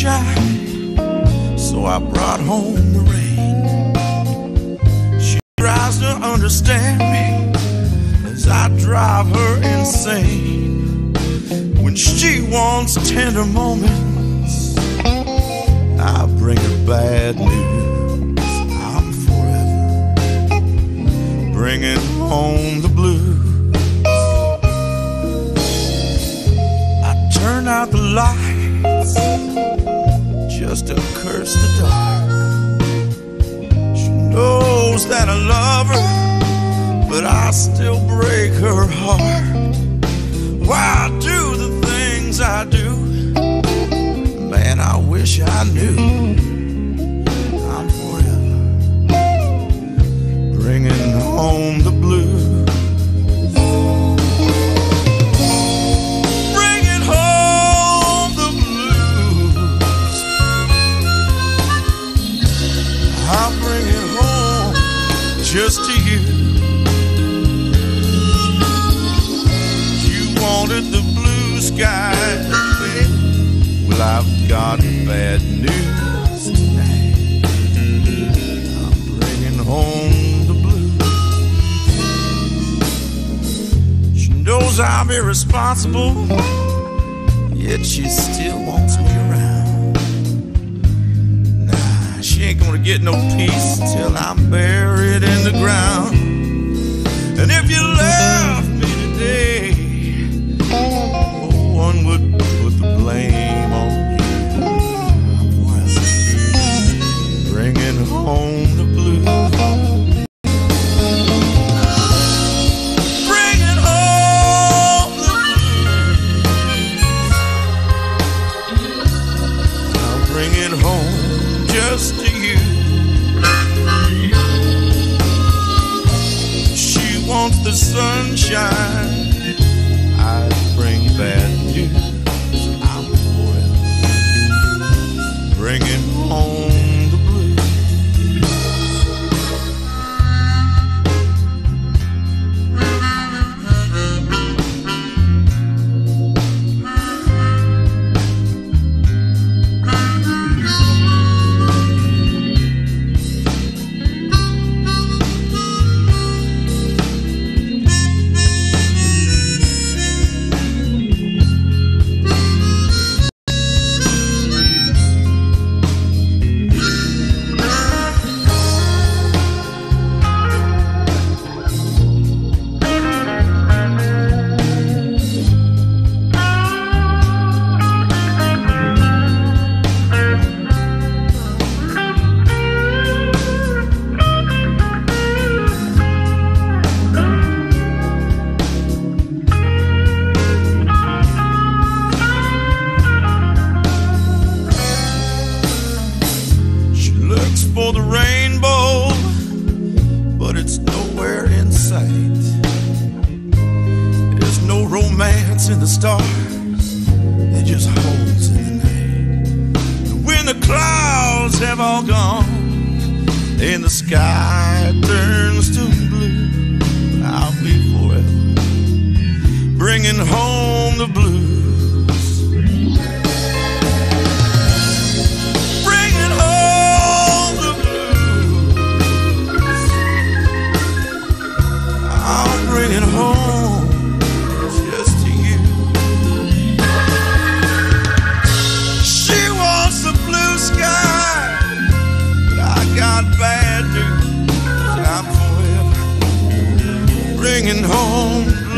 sunshine, so I brought home the rain. She tries to understand me as I drive her insane. When she wants tender moments, I bring her bad news. I'm forever bringing home the blues. I turn out the lights just to curse the dark. She knows that I love her, but I still break her heart. Why do the things I do? Man, I wish I knew. I'm forever bringing home just to you. You wanted the blue sky. Well, I've got bad news tonight. I'm bringing home the blues. She knows I'm irresponsible, yet she still wants me around. Nah, she ain't gonna get no peace till I'm buried bring it home just to you. She wants the sunshine. In the stars, they're just holes in the night. When the clouds have all gone and the sky turns to blue, I'll be forever bringing home the blues. bringing home.